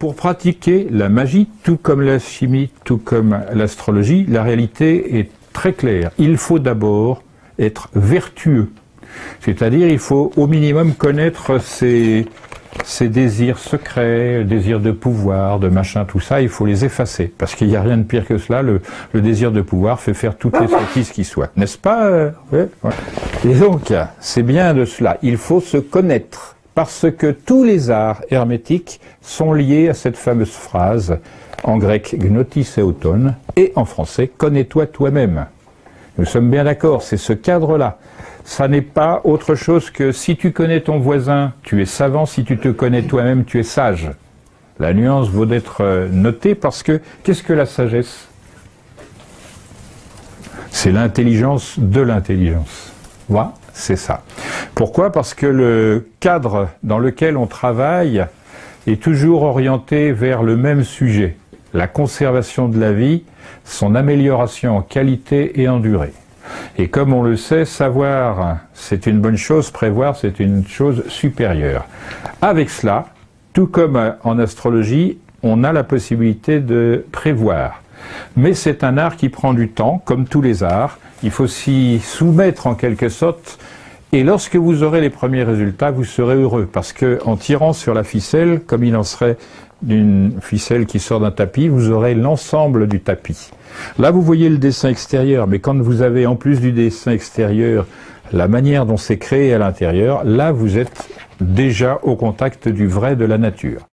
Pour pratiquer la magie, tout comme la chimie, tout comme l'astrologie, la réalité est très claire. Il faut d'abord être vertueux. C'est-à-dire, il faut au minimum connaître ses, désirs secrets, désirs de pouvoir, de machin, tout ça, il faut les effacer. Parce qu'il n'y a rien de pire que cela. Le, désir de pouvoir fait faire toutes les sottises qui soient. N'est-ce pas? Et donc, c'est bien de cela. Il faut se connaître. Parce que tous les arts hermétiques sont liés à cette fameuse phrase en grec gnotis auton et en français connais-toi toi-même. Nous sommes bien d'accord, c'est ce cadre-là ça n'est pas autre chose que si tu connais ton voisin, tu es savant, si tu te connais toi-même, tu es sage. La nuance vaut d'être euh, notée parce que qu'est-ce que la sagesse? C'est l'intelligence de l'intelligence. Voilà, c'est ça. Pourquoi Parce que le cadre dans lequel on travaille est toujours orienté vers le même sujet, la conservation de la vie, son amélioration en qualité et en durée. Et comme on le sait, savoir, c'est une bonne chose, prévoir, c'est une chose supérieure. Avec cela, tout comme en astrologie, on a la possibilité de prévoir. Mais c'est un art qui prend du temps, comme tous les arts. Il faut s'y soumettre en quelque sorte. Et lorsque vous aurez les premiers résultats, vous serez heureux. Parce que en tirant sur la ficelle, comme il en serait d'une ficelle qui sort d'un tapis, vous aurez l'ensemble du tapis. Là, vous voyez le dessin extérieur, mais quand vous avez en plus du dessin extérieur la manière dont c'est créé à l'intérieur, là, vous êtes déjà au contact du vrai de la nature.